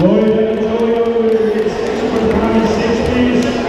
Lloyd Antonio is for the 60s.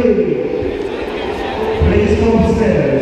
Please come upstairs.